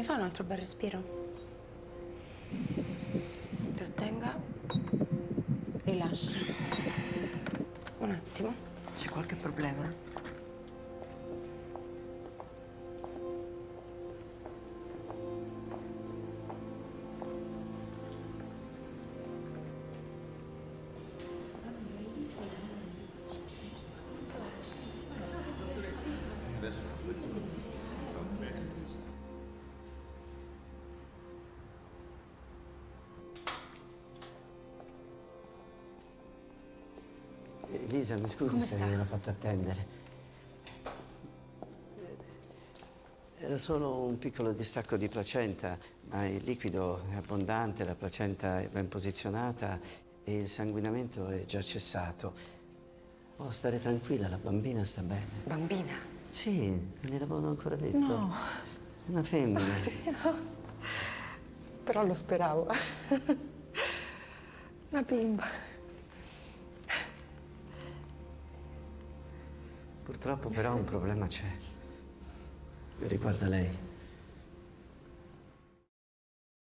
Mi fa un altro bel respiro? Trattenga. Rilascia. Un attimo. C'è qualche problema? Elisa, mi scusi Come se sta? l'ho fatto attendere. Era solo un piccolo distacco di placenta, ma il liquido è abbondante, la placenta è ben posizionata e il sanguinamento è già cessato. Oh, stare tranquilla, la bambina sta bene. Bambina? Sì, non gliel'avevano ancora detto. No. È una femmina. Sì, no. Però lo speravo. Una bimba. Purtroppo però un problema c'è. Riguarda lei.